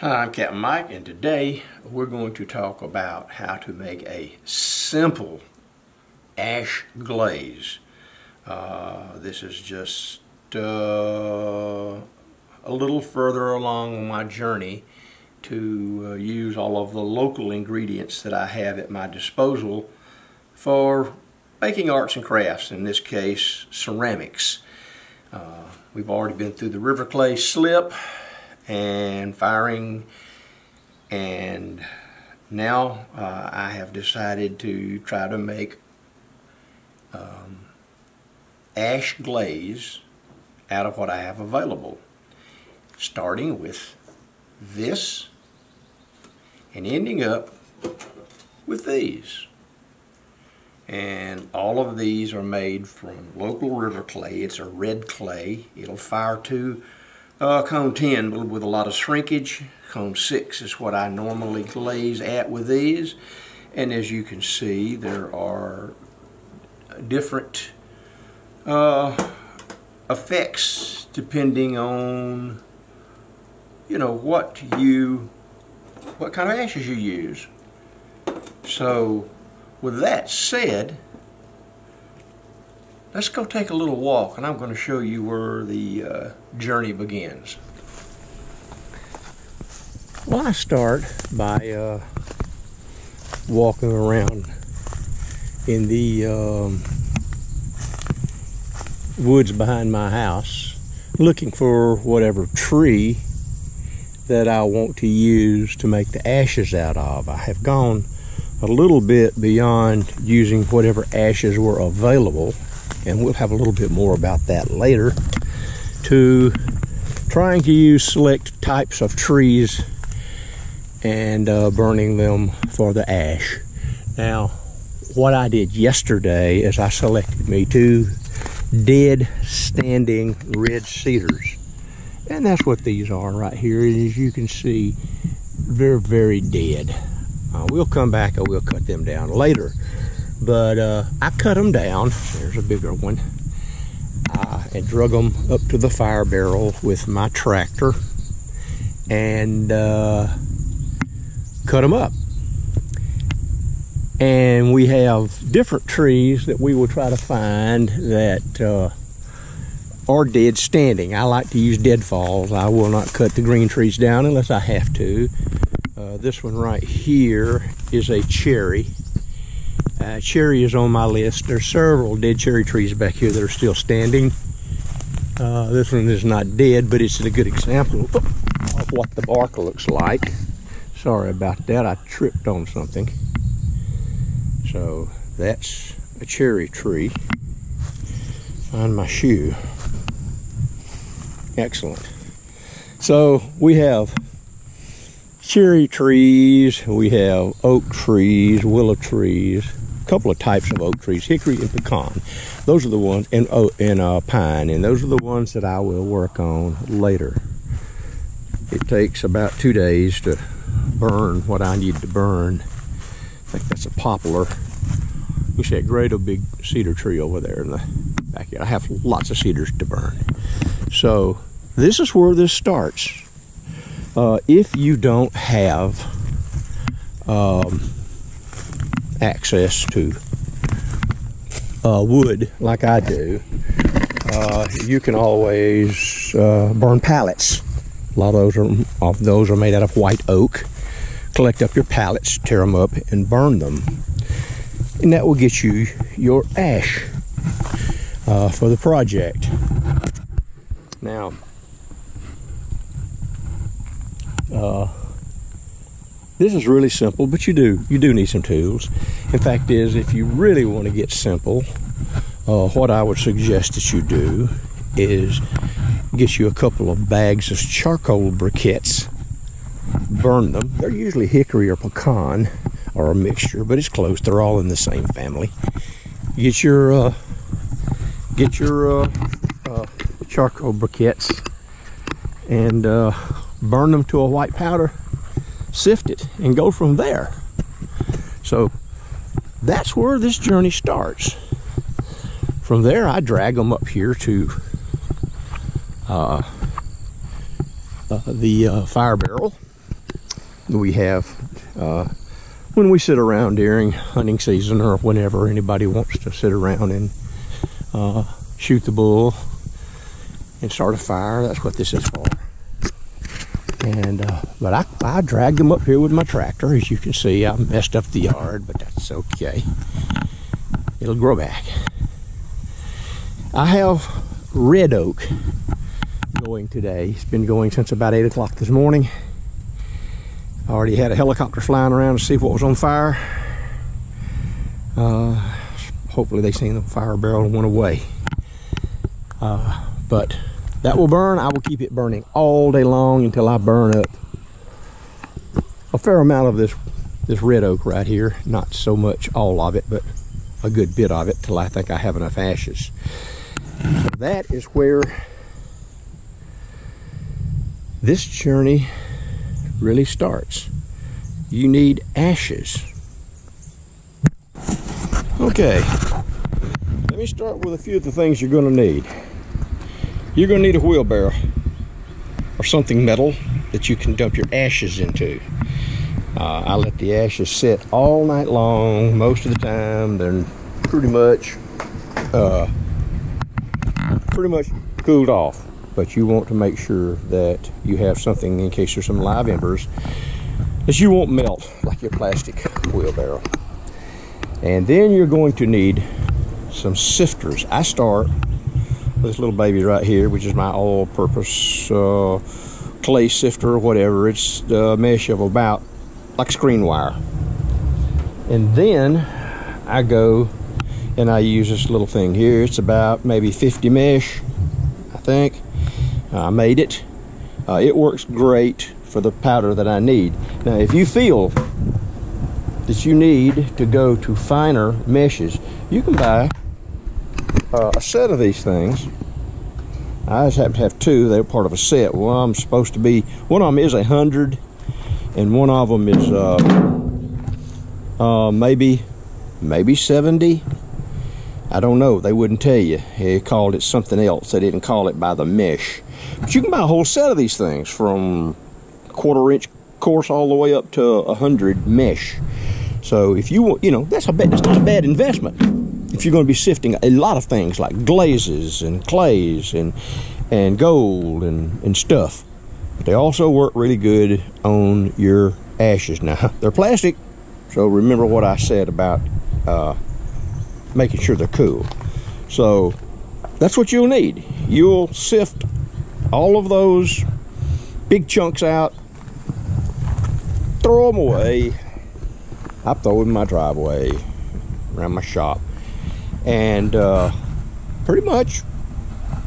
Hi, I'm Captain Mike, and today we're going to talk about how to make a simple ash glaze. Uh, this is just uh, a little further along my journey to uh, use all of the local ingredients that I have at my disposal for making arts and crafts, in this case ceramics. Uh, we've already been through the river clay slip and firing. And now uh, I have decided to try to make um, ash glaze out of what I have available starting with this and ending up with these. And all of these are made from local river clay. It's a red clay. It'll fire to uh, cone 10 with a lot of shrinkage. Cone 6 is what I normally glaze at with these. And as you can see, there are different uh, effects depending on, you know, what you, what kind of ashes you use. So, with that said, Let's go take a little walk and I'm going to show you where the uh, journey begins. Well, I start by uh, walking around in the um, woods behind my house looking for whatever tree that I want to use to make the ashes out of. I have gone a little bit beyond using whatever ashes were available and we'll have a little bit more about that later, to trying to use select types of trees and uh, burning them for the ash. Now, what I did yesterday is I selected me two dead standing red cedars. And that's what these are right here. And as you can see, they're very dead. Uh, we'll come back and we'll cut them down later. But uh, I cut them down. There's a bigger one. Uh, and drug them up to the fire barrel with my tractor and uh, cut them up. And we have different trees that we will try to find that uh, are dead standing. I like to use deadfalls. I will not cut the green trees down unless I have to. Uh, this one right here is a cherry uh, cherry is on my list. There's several dead cherry trees back here that are still standing. Uh, this one is not dead, but it's a good example of what the bark looks like. Sorry about that, I tripped on something. So that's a cherry tree on my shoe. Excellent. So we have cherry trees, we have oak trees, willow trees, couple of types of oak trees, hickory and pecan. Those are the ones, and, oh, and uh, pine, and those are the ones that I will work on later. It takes about two days to burn what I need to burn. I think that's a poplar. You see a great old big cedar tree over there in the backyard. I have lots of cedars to burn. So this is where this starts. Uh, if you don't have um, access to uh, wood like I do, uh, you can always uh, burn pallets. A lot of those are of those are made out of white oak. Collect up your pallets, tear them up, and burn them, and that will get you your ash uh, for the project. Now, uh, this is really simple, but you do you do need some tools. In fact, is if you really want to get simple, uh, what I would suggest that you do is get you a couple of bags of charcoal briquettes, burn them. They're usually hickory or pecan or a mixture, but it's close. They're all in the same family. Get your uh, get your uh, uh charcoal briquettes and uh, burn them to a white powder sift it, and go from there. So that's where this journey starts. From there, I drag them up here to uh, uh, the uh, fire barrel we have uh, when we sit around during hunting season or whenever anybody wants to sit around and uh, shoot the bull and start a fire. That's what this is for. And uh, but I, I dragged them up here with my tractor. As you can see, I messed up the yard, but that's okay. It'll grow back. I have red oak going today. It's been going since about 8 o'clock this morning. I already had a helicopter flying around to see what was on fire. Uh, hopefully they seen the fire barrel and went away. Uh, but that will burn. I will keep it burning all day long until I burn up a fair amount of this this red oak right here. Not so much all of it, but a good bit of it till I think I have enough ashes. So that is where this journey really starts. You need ashes. Okay, let me start with a few of the things you're going to need. You're going to need a wheelbarrow or something metal that you can dump your ashes into. Uh, I let the ashes sit all night long, most of the time. They're pretty much, uh, pretty much cooled off but you want to make sure that you have something in case there's some live embers that you won't melt like your plastic wheelbarrow. And then you're going to need some sifters. I start this little baby right here, which is my all-purpose uh, clay sifter or whatever. It's a mesh of about like screen wire. And then I go and I use this little thing here. It's about maybe 50 mesh, I think. I made it. Uh, it works great for the powder that I need. Now, if you feel that you need to go to finer meshes, you can buy uh, a set of these things. I just happen to have two. They're part of a set. One them supposed to be, one of them is a hundred, and one of them is uh, uh, maybe, maybe 70. I don't know. They wouldn't tell you. They called it something else. They didn't call it by the mesh. But you can buy a whole set of these things from quarter inch coarse all the way up to a hundred mesh. So if you want, you know, that's a bad, it's not a bad investment. If you're going to be sifting a lot of things like glazes and clays and and gold and, and stuff. But they also work really good on your ashes. Now, they're plastic, so remember what I said about uh, making sure they're cool. So that's what you'll need. You'll sift all of those big chunks out, throw them away. I throw them in my driveway, around my shop. And uh, pretty much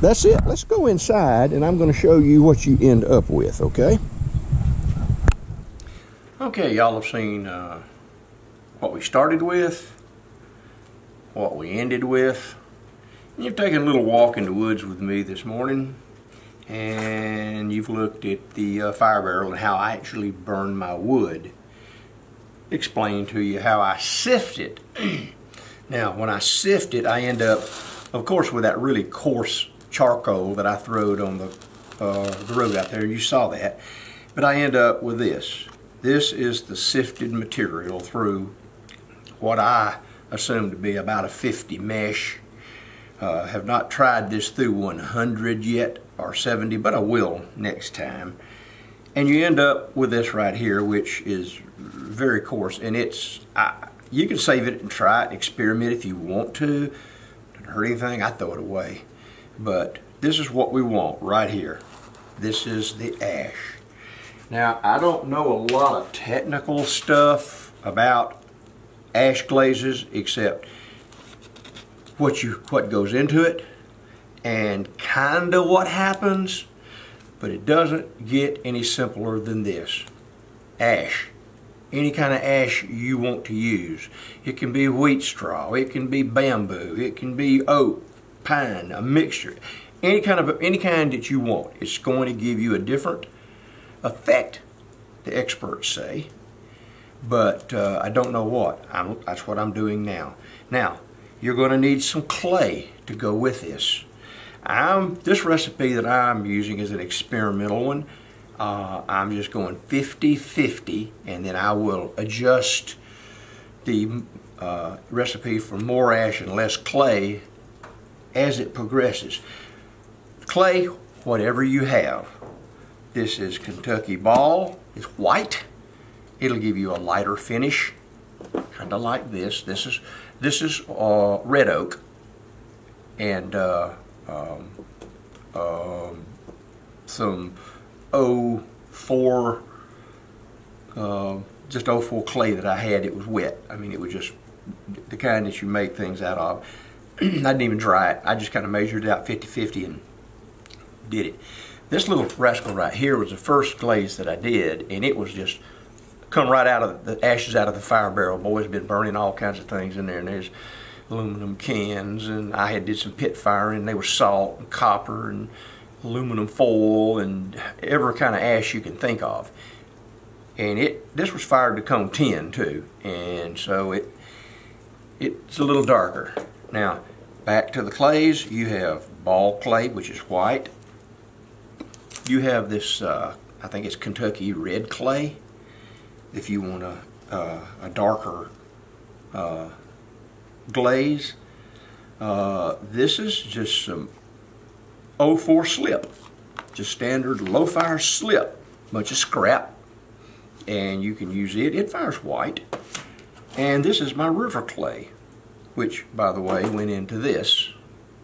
that's it. Let's go inside and I'm going to show you what you end up with, okay? Okay, y'all have seen uh, what we started with, what we ended with. You've taken a little walk in the woods with me this morning and you've looked at the uh, fire barrel and how I actually burn my wood. Explain to you how I sift it. now, when I sift it, I end up, of course, with that really coarse charcoal that I throwed on the, uh, the road out there. You saw that. But I end up with this. This is the sifted material through what I assume to be about a 50 mesh. Uh, have not tried this through 100 yet or 70, but I will next time. And you end up with this right here, which is very coarse, and it's, you can save it and try it, experiment if you want to. Doesn't hurt anything, I throw it away. But this is what we want right here. This is the ash. Now, I don't know a lot of technical stuff about ash glazes, except what you what goes into it and kind of what happens, but it doesn't get any simpler than this. Ash. Any kind of ash you want to use. It can be wheat straw, it can be bamboo, it can be oak, pine, a mixture. Any kind of any kind that you want. It's going to give you a different effect, the experts say. But uh, I don't know what. I'm, that's what I'm doing now. Now, you're going to need some clay to go with this. I'm, this recipe that I'm using is an experimental one. Uh, I'm just going 50-50 and then I will adjust the uh, recipe for more ash and less clay as it progresses. Clay, whatever you have. This is Kentucky Ball. It's white. It'll give you a lighter finish, kind of like this. This is this is uh, red oak, and uh, um, um, some 04, uh, just 04 clay that I had. It was wet. I mean, it was just the kind that you make things out of. I didn't even dry it. I just kind of measured it out 50-50 and did it. This little rascal right here was the first glaze that I did, and it was just come right out of the ashes out of the fire barrel. Boys been burning all kinds of things in there, and there's aluminum cans, and I had did some pit firing. They were salt and copper and aluminum foil and every kind of ash you can think of. And it this was fired to cone 10 too, and so it it's a little darker. Now back to the clays, you have ball clay, which is white. You have this, uh, I think it's Kentucky red clay. If you want a, uh, a darker uh, glaze. Uh, this is just some 04 slip. Just standard low fire slip. Bunch of scrap. And you can use it. It fires white. And this is my river clay. Which, by the way, went into this.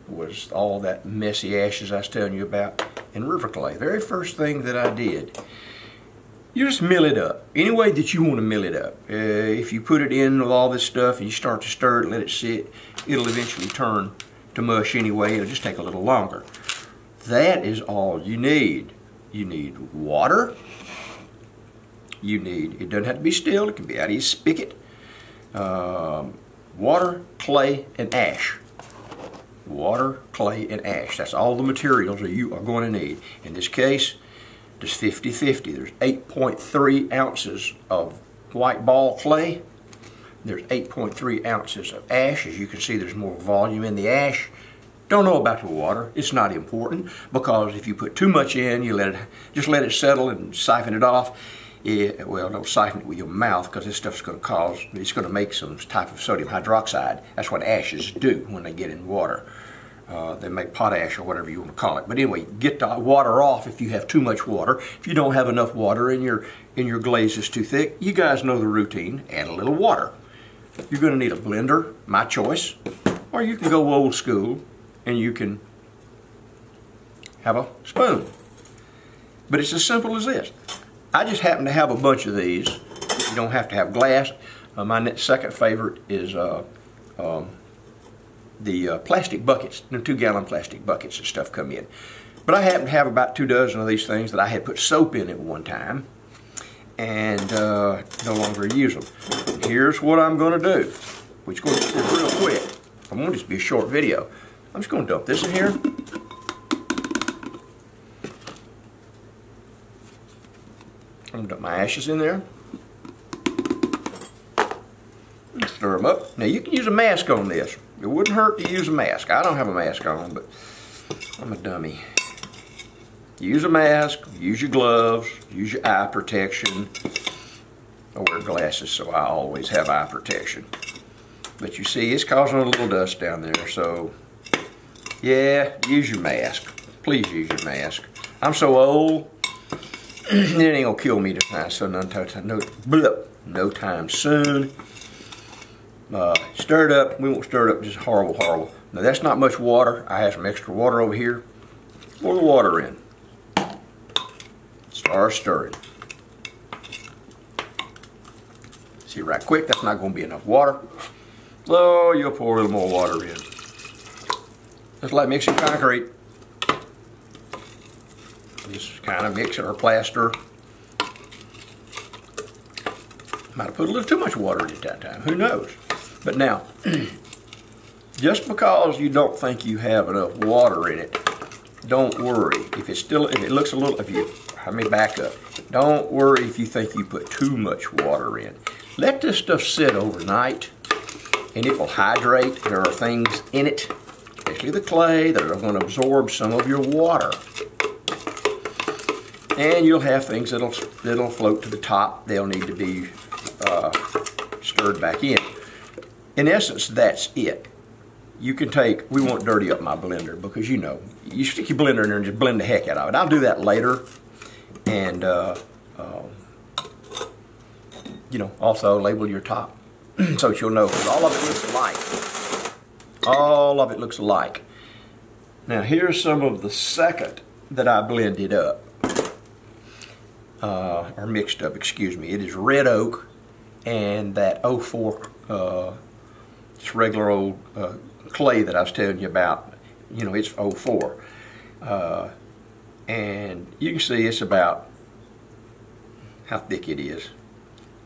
Was all that messy ashes I was telling you about in river clay. Very first thing that I did you just mill it up any way that you want to mill it up. Uh, if you put it in with all this stuff and you start to stir it, let it sit, it'll eventually turn to mush anyway. It'll just take a little longer. That is all you need. You need water. You need, it doesn't have to be still, it can be out of your spigot. Um, water, clay, and ash. Water, clay, and ash. That's all the materials that you are going to need. In this case, just 50-50. There's 8.3 ounces of white ball clay. There's 8.3 ounces of ash. As you can see, there's more volume in the ash. Don't know about the water. It's not important because if you put too much in, you let it just let it settle and siphon it off. It, well, don't siphon it with your mouth because this stuff's going to cause, it's going to make some type of sodium hydroxide. That's what ashes do when they get in water. Uh, they make potash or whatever you want to call it. But anyway, get the water off if you have too much water. If you don't have enough water and your, and your glaze is too thick, you guys know the routine. Add a little water. You're going to need a blender, my choice, or you can go old school and you can have a spoon. But it's as simple as this. I just happen to have a bunch of these. You don't have to have glass. Uh, my second favorite is uh, um, the uh, plastic buckets, the two gallon plastic buckets and stuff come in. But I happen to have about two dozen of these things that I had put soap in at one time and uh, no longer use them. Here's what I'm going to do, which is going to be real quick. I want this to just be a short video. I'm just going to dump this in here. I'm going to dump my ashes in there. Stir them up. Now you can use a mask on this. It wouldn't hurt to use a mask. I don't have a mask on, but I'm a dummy. Use a mask, use your gloves, use your eye protection. I wear glasses, so I always have eye protection. But you see, it's causing a little dust down there, so yeah, use your mask. Please use your mask. I'm so old, it ain't gonna kill me tonight, so no, no, no time soon uh, stir it up. We won't stir it up just horrible, horrible. Now that's not much water. I have some extra water over here. Pour the water in. Start stirring. See right quick, that's not to be enough water. So you'll pour a little more water in. Just like mixing concrete. Just kind of mix it or plaster. Might have put a little too much water in it that time. Who knows? But now, just because you don't think you have enough water in it, don't worry. If it's still, if it looks a little, if you, let me back up. Don't worry if you think you put too much water in. Let this stuff sit overnight and it will hydrate. There are things in it, especially the clay, that are going to absorb some of your water. And you'll have things that'll, that'll float to the top. They'll need to be uh, stirred back in. In essence, that's it. You can take, we won't dirty up my blender because you know, you stick your blender in there and just blend the heck out of it. I'll do that later. And, uh, um, you know, also label your top so that you'll know. all of it looks alike. All of it looks alike. Now here's some of the second that I blended up. Uh, or mixed up, excuse me. It is red oak and that 04 uh, just regular old uh, clay that I was telling you about. You know, it's 04. Uh, and you can see it's about how thick it is.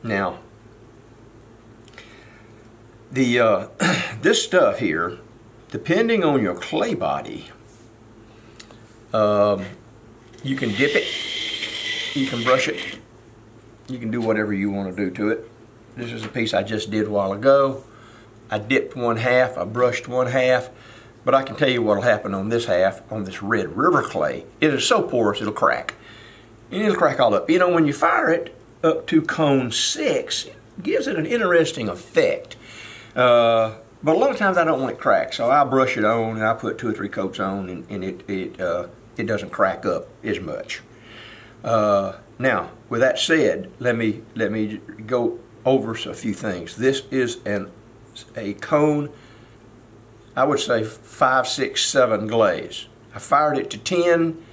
Now, the uh, this stuff here, depending on your clay body, um, you can dip it, you can brush it, you can do whatever you want to do to it. This is a piece I just did a while ago. I dipped one half, I brushed one half, but I can tell you what will happen on this half, on this red river clay. It is so porous it'll crack. And it'll crack all up. You know, when you fire it up to cone six, it gives it an interesting effect. Uh, but a lot of times I don't want it cracked, so I brush it on and I put two or three coats on and, and it, it, uh, it doesn't crack up as much. Uh, now, with that said, let me, let me go over a few things. This is an, a cone, I would say five, six, seven glaze. I fired it to 10.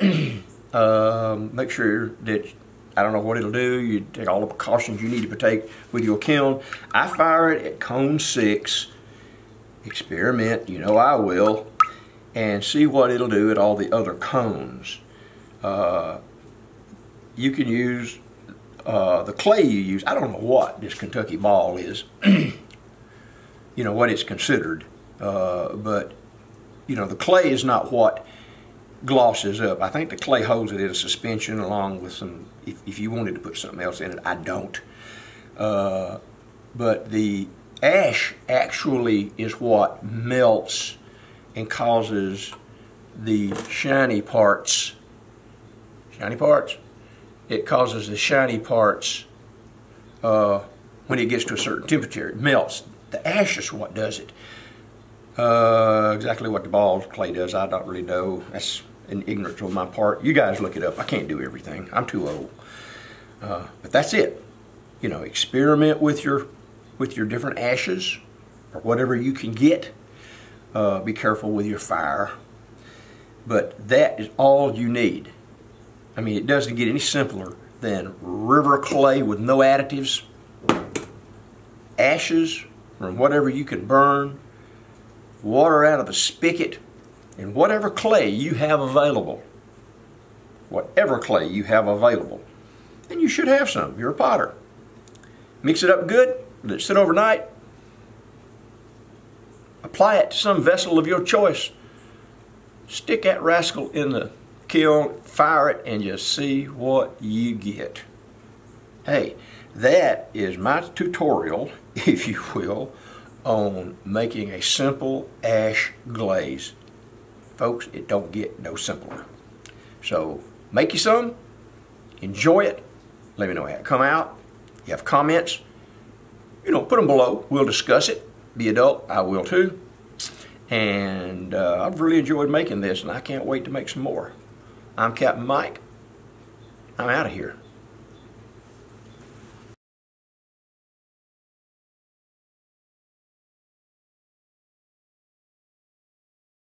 um, make sure that I don't know what it'll do. You take all the precautions you need to take with your kiln. I fire it at cone six. Experiment, you know I will, and see what it'll do at all the other cones. Uh, you can use uh, the clay you use. I don't know what this Kentucky ball is. you know what it's considered, uh, but you know the clay is not what glosses up. I think the clay holds it in suspension along with some, if, if you wanted to put something else in it, I don't. Uh, but the ash actually is what melts and causes the shiny parts, shiny parts, it causes the shiny parts uh, when it gets to a certain temperature. It melts. The ash is what does it. Uh, exactly what the ball clay does, I don't really know. That's an ignorance on my part. You guys look it up. I can't do everything. I'm too old. Uh, but that's it. You know, experiment with your with your different ashes or whatever you can get. Uh, be careful with your fire. But that is all you need. I mean, it doesn't get any simpler than river clay with no additives, ashes from whatever you can burn, water out of a spigot, and whatever clay you have available, whatever clay you have available, and you should have some. You're a potter. Mix it up good, let it sit overnight, apply it to some vessel of your choice, stick that rascal in the kiln, fire it, and just see what you get. Hey, that is my tutorial, if you will, on making a simple ash glaze. Folks, it don't get no simpler. So make you some, enjoy it, let me know how it come out. You have comments, you know, put them below. We'll discuss it. Be adult, I will too. And uh, I've really enjoyed making this, and I can't wait to make some more. I'm Captain Mike. I'm out of here.